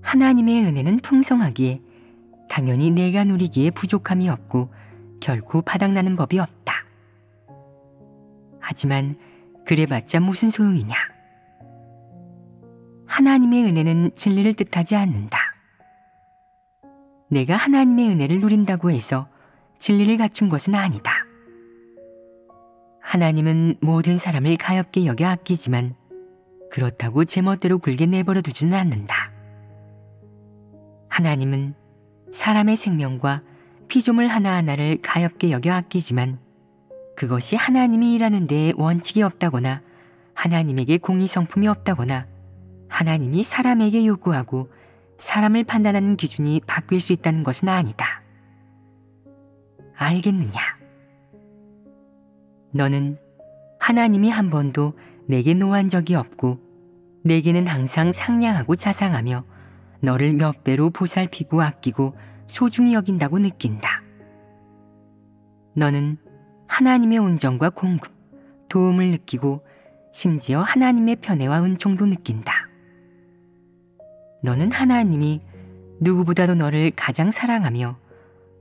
하나님의 은혜는 풍성하기에 당연히 내가 누리기에 부족함이 없고 결코 바닥나는 법이 없다. 하지만 그래봤자 무슨 소용이냐? 하나님의 은혜는 진리를 뜻하지 않는다. 내가 하나님의 은혜를 누린다고 해서 진리를 갖춘 것은 아니다. 하나님은 모든 사람을 가엽게 여겨 아끼지만 그렇다고 제멋대로 굴게 내버려 두지는 않는다. 하나님은 사람의 생명과 피조물 하나하나를 가엽게 여겨 아끼지만 그것이 하나님이 일하는 데에 원칙이 없다거나 하나님에게 공의 성품이 없다거나 하나님이 사람에게 요구하고 사람을 판단하는 기준이 바뀔 수 있다는 것은 아니다. 알겠느냐? 너는 하나님이 한 번도 내게 노한 적이 없고 내게는 항상 상냥하고 자상하며 너를 몇 배로 보살피고 아끼고 소중히 여긴다고 느낀다. 너는 하나님의 온정과 공급, 도움을 느끼고 심지어 하나님의 편애와 은총도 느낀다. 너는 하나님이 누구보다도 너를 가장 사랑하며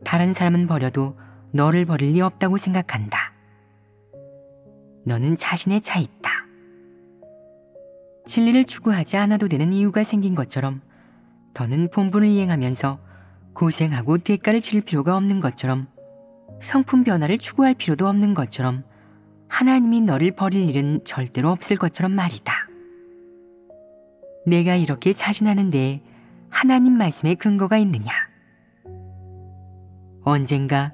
다른 사람은 버려도 너를 버릴 리 없다고 생각한다. 너는 자신의 차 있다. 진리를 추구하지 않아도 되는 이유가 생긴 것처럼 더는 본분을 이행하면서 고생하고 대가를 치를 필요가 없는 것처럼 성품 변화를 추구할 필요도 없는 것처럼 하나님이 너를 버릴 일은 절대로 없을 것처럼 말이다. 내가 이렇게 자신하는데 하나님 말씀에 근거가 있느냐? 언젠가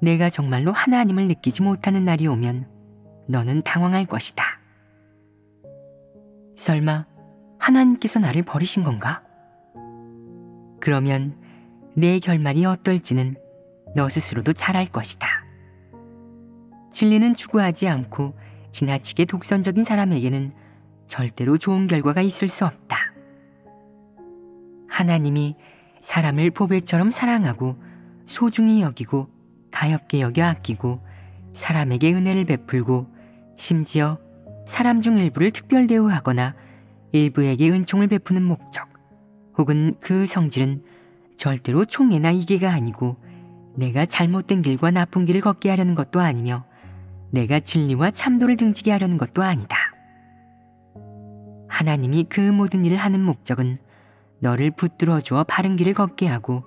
내가 정말로 하나님을 느끼지 못하는 날이 오면 너는 당황할 것이다. 설마 하나님께서 나를 버리신 건가? 그러면 내 결말이 어떨지는 너 스스로도 잘 알 것이다. 진리는 추구하지 않고 지나치게 독선적인 사람에게는 절대로 좋은 결과가 있을 수 없다. 하나님이 사람을 보배처럼 사랑하고 소중히 여기고 가엽게 여겨 아끼고 사람에게 은혜를 베풀고 심지어 사람 중 일부를 특별 대우하거나 일부에게 은총을 베푸는 목적 혹은 그 성질은 절대로 총애나 이계가 아니고 내가 잘못된 길과 나쁜 길을 걷게 하려는 것도 아니며 내가 진리와 참도를 등지게 하려는 것도 아니다. 하나님이 그 모든 일을 하는 목적은 너를 붙들어 주어 바른 길을 걷게 하고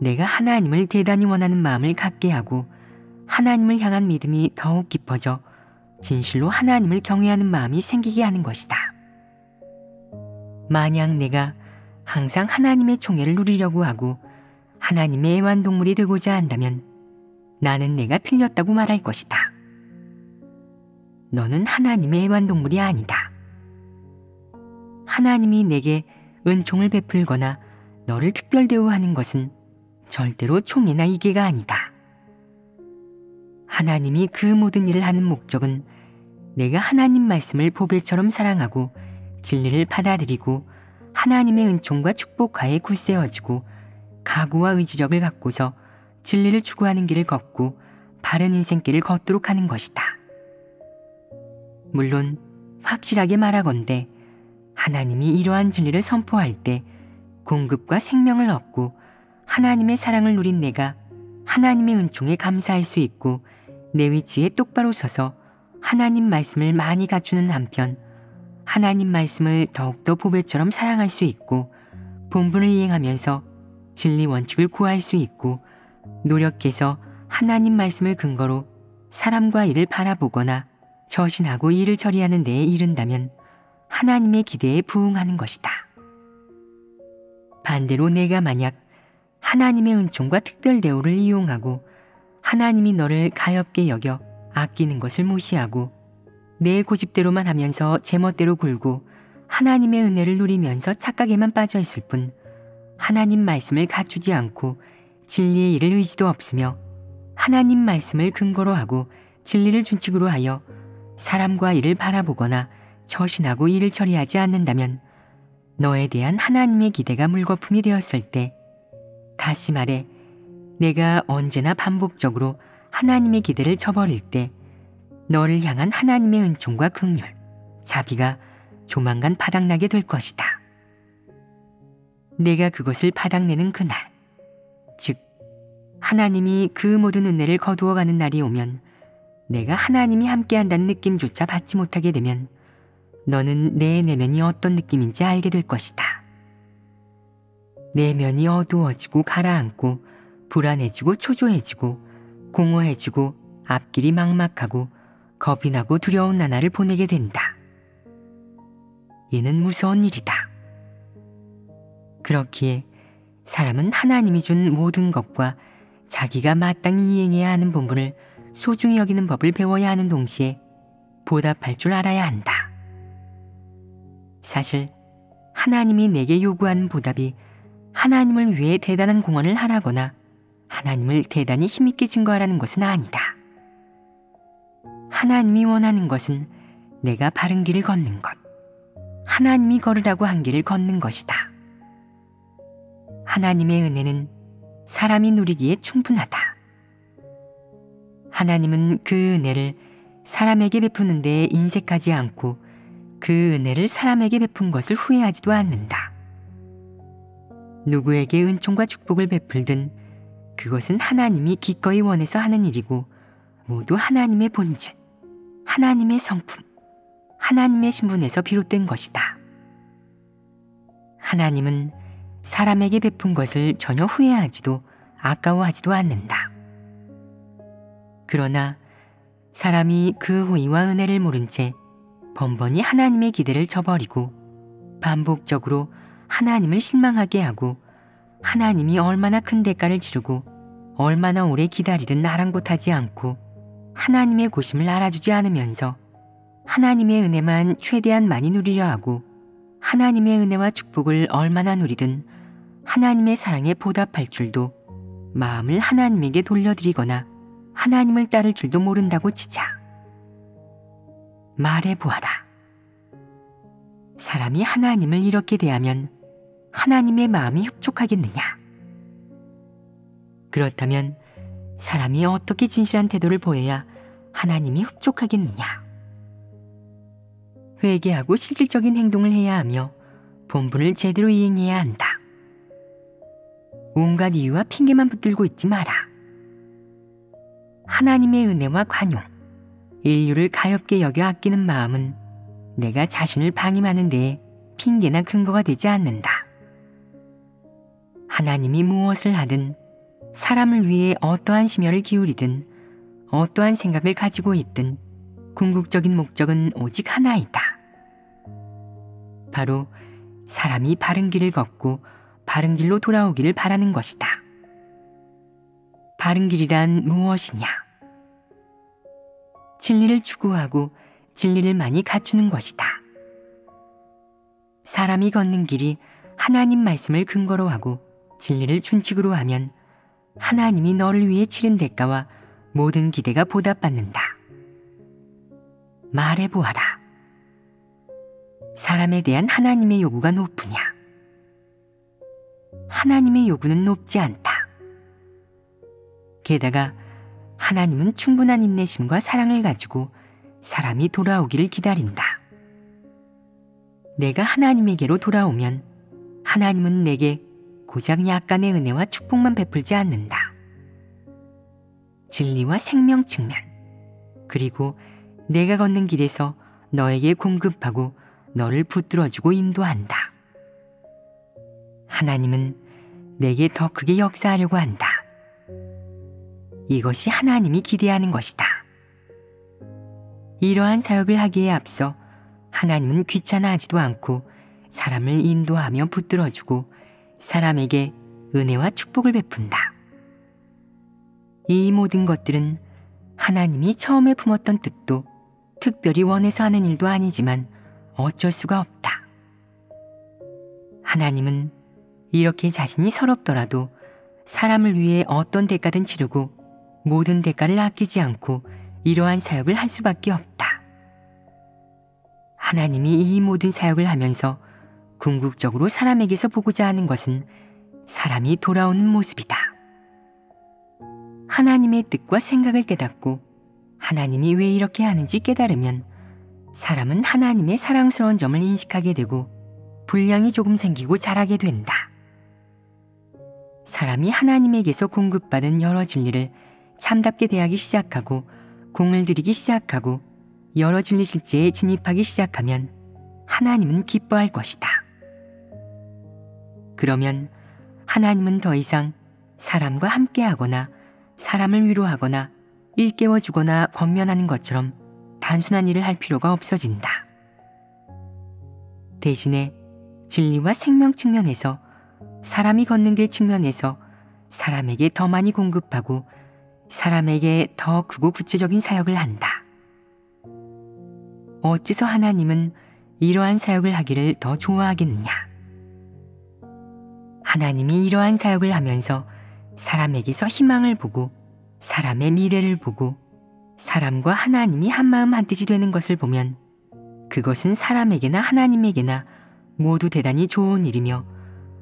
내가 하나님을 대단히 원하는 마음을 갖게 하고 하나님을 향한 믿음이 더욱 깊어져 진실로 하나님을 경외하는 마음이 생기게 하는 것이다. 만약 내가 항상 하나님의 총애를 누리려고 하고 하나님의 애완동물이 되고자 한다면 나는 내가 틀렸다고 말할 것이다. 너는 하나님의 애완동물이 아니다. 하나님이 내게 은총을 베풀거나 너를 특별 대우하는 것은 절대로 총애나 이계가 아니다. 하나님이 그 모든 일을 하는 목적은 내가 하나님 말씀을 보배처럼 사랑하고 진리를 받아들이고 하나님의 은총과 축복하에 굳세어지고 각오와 의지력을 갖고서 진리를 추구하는 길을 걷고 바른 인생길을 걷도록 하는 것이다. 물론 확실하게 말하건대 하나님이 이러한 진리를 선포할 때 공급과 생명을 얻고 하나님의 사랑을 누린 내가 하나님의 은총에 감사할 수 있고 내 위치에 똑바로 서서 하나님 말씀을 많이 갖추는 한편 하나님 말씀을 더욱더 보배처럼 사랑할 수 있고 본분을 이행하면서 진리 원칙을 구할 수 있고 노력해서 하나님 말씀을 근거로 사람과 일을 바라보거나 저신하고 일을 처리하는 데에 이른다면 하나님의 기대에 부응하는 것이다. 반대로 내가 만약 하나님의 은총과 특별 대우를 이용하고 하나님이 너를 가엽게 여겨 아끼는 것을 무시하고 내 고집대로만 하면서 제멋대로 굴고 하나님의 은혜를 누리면서 착각에만 빠져 있을 뿐 하나님 말씀을 갖추지 않고 진리의 일을 의지도 없으며 하나님 말씀을 근거로 하고 진리를 준칙으로 하여 사람과 일을 바라보거나 처신하고 일을 처리하지 않는다면 너에 대한 하나님의 기대가 물거품이 되었을 때 다시 말해 내가 언제나 반복적으로 하나님의 기대를 저버릴 때 너를 향한 하나님의 은총과 긍휼, 자비가 조만간 바닥나게 될 것이다. 내가 그것을 바닥내는 그날, 즉, 하나님이 그 모든 은혜를 거두어가는 날이 오면 내가 하나님이 함께한다는 느낌조차 받지 못하게 되면 너는 내 내면이 어떤 느낌인지 알게 될 것이다. 내면이 어두워지고 가라앉고 불안해지고 초조해지고 공허해지고 앞길이 막막하고 겁이 나고 두려운 나날을 보내게 된다. 이는 무서운 일이다. 그렇기에 사람은 하나님이 준 모든 것과 자기가 마땅히 이행해야 하는 본분을 소중히 여기는 법을 배워야 하는 동시에 보답할 줄 알아야 한다. 사실 하나님이 내게 요구하는 보답이 하나님을 위해 대단한 공헌을 하라거나 하나님을 대단히 힘있게 증거하라는 것은 아니다. 하나님이 원하는 것은 내가 바른 길을 걷는 것, 하나님이 걸으라고 한 길을 걷는 것이다. 하나님의 은혜는 사람이 누리기에 충분하다. 하나님은 그 은혜를 사람에게 베푸는데 인색하지 않고 그 은혜를 사람에게 베푼 것을 후회하지도 않는다. 누구에게 은총과 축복을 베풀든 그것은 하나님이 기꺼이 원해서 하는 일이고 모두 하나님의 본질, 하나님의 성품, 하나님의 신분에서 비롯된 것이다. 하나님은 사람에게 베푼 것을 전혀 후회하지도 아까워하지도 않는다. 그러나 사람이 그 호의와 은혜를 모른 채 번번이 하나님의 기대를 저버리고 반복적으로 하나님을 실망하게 하고 하나님이 얼마나 큰 대가를 치르고 얼마나 오래 기다리든 아랑곳하지 않고 하나님의 고심을 알아주지 않으면서 하나님의 은혜만 최대한 많이 누리려 하고 하나님의 은혜와 축복을 얼마나 누리든 하나님의 사랑에 보답할 줄도 마음을 하나님에게 돌려드리거나 하나님을 따를 줄도 모른다고 치자. 말해보아라. 사람이 하나님을 이렇게 대하면 하나님의 마음이 흡족하겠느냐? 그렇다면 사람이 어떻게 진실한 태도를 보여야 하나님이 흡족하겠느냐? 회개하고 실질적인 행동을 해야 하며 본분을 제대로 이행해야 한다. 온갖 이유와 핑계만 붙들고 있지 마라. 하나님의 은혜와 관용, 인류를 가엽게 여겨 아끼는 마음은 내가 자신을 방임하는 데에 핑계나 근거가 되지 않는다. 하나님이 무엇을 하든 사람을 위해 어떠한 심혈을 기울이든 어떠한 생각을 가지고 있든 궁극적인 목적은 오직 하나이다. 바로 사람이 바른 길을 걷고 바른 길로 돌아오기를 바라는 것이다. 바른 길이란 무엇이냐? 진리를 추구하고 진리를 많이 갖추는 것이다. 사람이 걷는 길이 하나님 말씀을 근거로 하고 진리를 준칙으로 하면 하나님이 너를 위해 치른 대가와 모든 기대가 보답받는다. 말해보아라. 사람에 대한 하나님의 요구가 높으냐? 하나님의 요구는 높지 않다. 게다가 하나님은 충분한 인내심과 사랑을 가지고 사람이 돌아오기를 기다린다. 내가 하나님에게로 돌아오면 하나님은 내게 고작 약간의 은혜와 축복만 베풀지 않는다. 진리와 생명 측면, 그리고 내가 걷는 길에서 너에게 공급하고 너를 붙들어주고 인도한다. 하나님은 내게 더 크게 역사하려고 한다. 이것이 하나님이 기대하는 것이다. 이러한 사역을 하기에 앞서 하나님은 귀찮아하지도 않고 사람을 인도하며 붙들어주고 사람에게 은혜와 축복을 베푼다. 이 모든 것들은 하나님이 처음에 품었던 뜻도 특별히 원해서 하는 일도 아니지만 어쩔 수가 없다. 하나님은 이렇게 자신이 서럽더라도 사람을 위해 어떤 대가든 치르고 모든 대가를 아끼지 않고 이러한 사역을 할 수밖에 없다. 하나님이 이 모든 사역을 하면서 궁극적으로 사람에게서 보고자 하는 것은 사람이 돌아오는 모습이다. 하나님의 뜻과 생각을 깨닫고 하나님이 왜 이렇게 하는지 깨달으면 사람은 하나님의 사랑스러운 점을 인식하게 되고 분량이 조금 생기고 자라게 된다. 사람이 하나님에게서 공급받은 여러 진리를 참답게 대하기 시작하고 공을 들이기 시작하고 여러 진리 실제에 진입하기 시작하면 하나님은 기뻐할 것이다. 그러면 하나님은 더 이상 사람과 함께하거나 사람을 위로하거나 일깨워 주거나 권면하는 것처럼 단순한 일을 할 필요가 없어진다. 대신에 진리와 생명 측면에서 사람이 걷는 길 측면에서 사람에게 더 많이 공급하고 사람에게 더 크고 구체적인 사역을 한다. 어째서 하나님은 이러한 사역을 하기를 더 좋아하겠느냐? 하나님이 이러한 사역을 하면서 사람에게서 희망을 보고 사람의 미래를 보고 사람과 하나님이 한마음 한뜻이 되는 것을 보면 그것은 사람에게나 하나님에게나 모두 대단히 좋은 일이며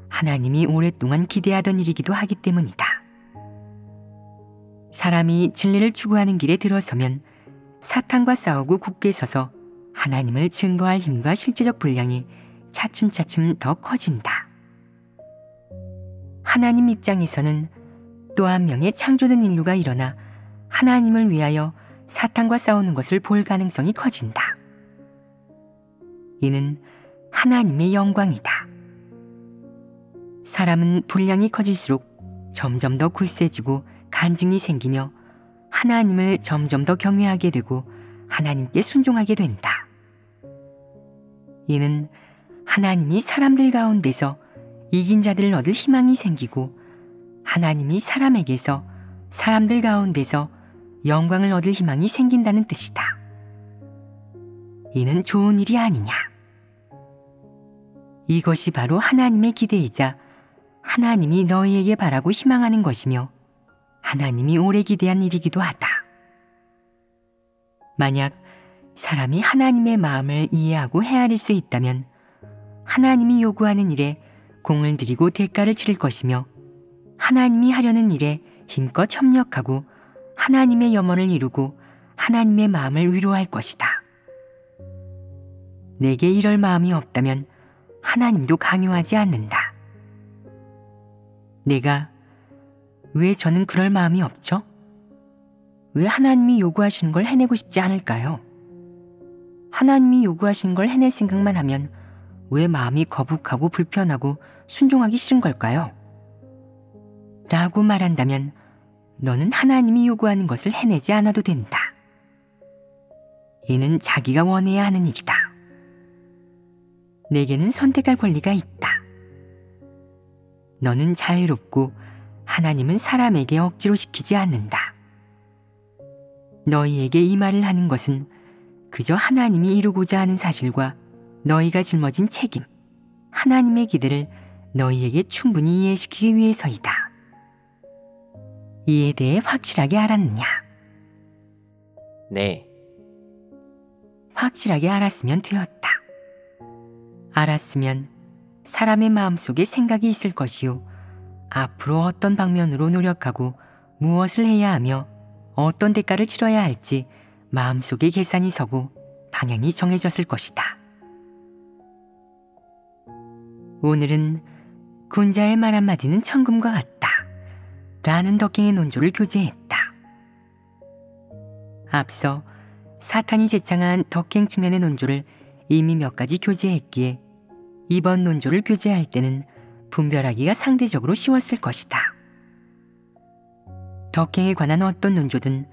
하나님이 오랫동안 기대하던 일이기도 하기 때문이다. 사람이 진리를 추구하는 길에 들어서면 사탄과 싸우고 굳게 서서 하나님을 증거할 힘과 실제적 분량이 차츰차츰 더 커진다. 하나님 입장에서는 또 한 명의 창조된 인류가 일어나 하나님을 위하여 사탄과 싸우는 것을 볼 가능성이 커진다. 이는 하나님의 영광이다. 사람은 분량이 커질수록 점점 더 굳세지고 간증이 생기며 하나님을 점점 더 경외하게 되고 하나님께 순종하게 된다. 이는 하나님이 사람들 가운데서 이긴 자들을 얻을 희망이 생기고 하나님이 사람에게서 사람들 가운데서 영광을 얻을 희망이 생긴다는 뜻이다. 이는 좋은 일이 아니냐. 이것이 바로 하나님의 기대이자 하나님이 너희에게 바라고 희망하는 것이며 하나님이 오래 기대한 일이기도 하다. 만약 사람이 하나님의 마음을 이해하고 헤아릴 수 있다면 하나님이 요구하는 일에 공을 들이고 대가를 치를 것이며 하나님이 하려는 일에 힘껏 협력하고 하나님의 염원을 이루고 하나님의 마음을 위로할 것이다. 내게 이럴 마음이 없다면 하나님도 강요하지 않는다. 내가 왜 저는 그럴 마음이 없죠? 왜 하나님이 요구하시는 걸 해내고 싶지 않을까요? 하나님이 요구하시는 걸 해낼 생각만 하면 왜 마음이 거북하고 불편하고 순종하기 싫은 걸까요? 라고 말한다면 너는 하나님이 요구하는 것을 해내지 않아도 된다. 이는 자기가 원해야 하는 일이다. 내게는 선택할 권리가 있다. 너는 자유롭고 하나님은 사람에게 억지로 시키지 않는다. 너희에게 이 말을 하는 것은 그저 하나님이 이루고자 하는 사실과 너희가 짊어진 책임, 하나님의 기대를 너희에게 충분히 이해시키기 위해서이다. 이에 대해 확실하게 알았느냐? 네. 확실하게 알았으면 되었다. 알았으면 사람의 마음속에 생각이 있을 것이요. 앞으로 어떤 방면으로 노력하고 무엇을 해야 하며 어떤 대가를 치러야 할지 마음속에 계산이 서고 방향이 정해졌을 것이다. 오늘은 군자의 말 한마디는 천금과 같다. 라는 덕행의 논조를 교제했다. 앞서 사탄이 제창한 덕행 측면의 논조를 이미 몇 가지 교제했기에 이번 논조를 교제할 때는 분별하기가 상대적으로 쉬웠을 것이다. 덕행에 관한 어떤 논조든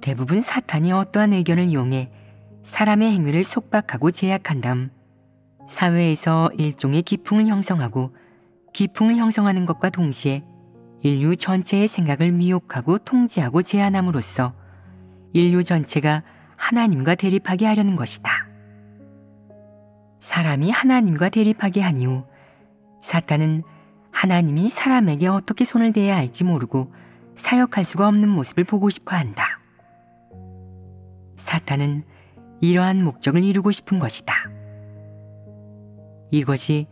대부분 사탄이 어떠한 의견을 이용해 사람의 행위를 속박하고 제약한 다음 사회에서 일종의 기풍을 형성하고 기풍을 형성하는 것과 동시에 인류 전체의 생각을 미혹하고 통제하고 제한함으로써 인류 전체가 하나님과 대립하게 하려는 것이다. 사람이 하나님과 대립하게 한 이후 사탄은 하나님이 사람에게 어떻게 손을 대야 할지 모르고 사역할 수가 없는 모습을 보고 싶어 한다. 사탄은 이러한 목적을 이루고 싶은 것이다. 이것이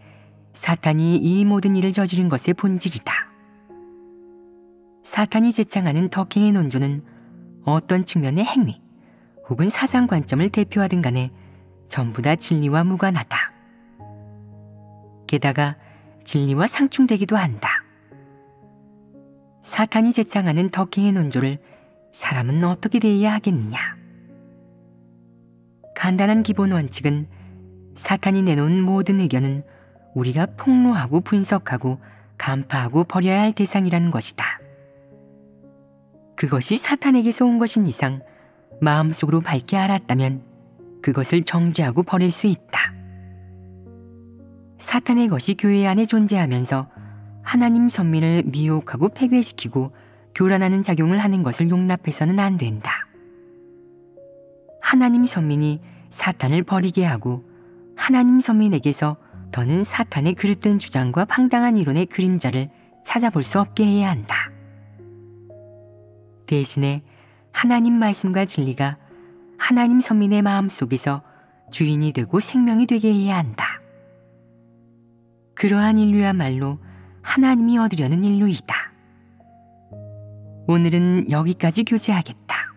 사탄이 이 모든 일을 저지른 것의 본질이다. 사탄이 제창하는 덕행의 논조는 어떤 측면의 행위 혹은 사상 관점을 대표하든 간에 전부 다 진리와 무관하다. 게다가 진리와 상충되기도 한다. 사탄이 제창하는 덕행의 논조를 사람은 어떻게 대해야 하겠느냐? 간단한 기본 원칙은 사탄이 내놓은 모든 의견은 우리가 폭로하고 분석하고 간파하고 버려야 할 대상이라는 것이다. 그것이 사탄에게서 온 것인 이상 마음속으로 밝게 알았다면 그것을 정죄하고 버릴 수 있다. 사탄의 것이 교회 안에 존재하면서 하나님 선민을 미혹하고 폐괴시키고 교란하는 작용을 하는 것을 용납해서는 안 된다. 하나님 선민이 사탄을 버리게 하고 하나님 선민에게서 더는 사탄의 그릇된 주장과 황당한 이론의 그림자를 찾아볼 수 없게 해야 한다. 대신에 하나님 말씀과 진리가 하나님 선민의 마음 속에서 주인이 되고 생명이 되게 해야 한다. 그러한 인류야말로 하나님이 얻으려는 인류이다. 오늘은 여기까지 교제하겠다.